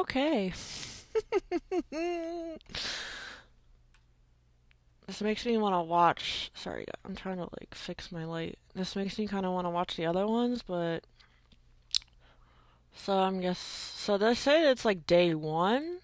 okay. this makes me want to watch. Sorry, I'm trying to like fix my light. This makes me kind of want to watch the other ones, but so I'm guess so they say it's like day one.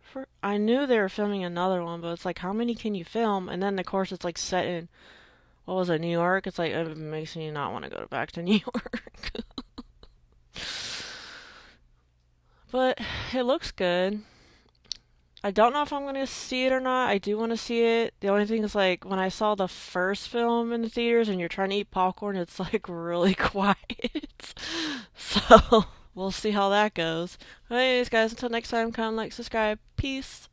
For I knew they were filming another one, but it's like how many can you film? And then of course it's like set in what was it, New York? It's like it makes me not want to go back to New York. but it looks good. I don't know if I'm gonna see it or not. I do want to see it. The only thing is like when I saw the first film in the theaters and you're trying to eat popcorn, it's like really quiet. so we'll see how that goes. Anyways, guys, until next time, comment, like, subscribe. Peace.